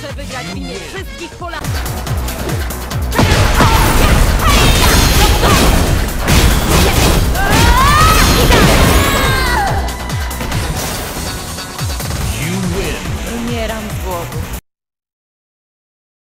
Muszę wygrać w imię wszystkich Polaków. Umieram z głodu.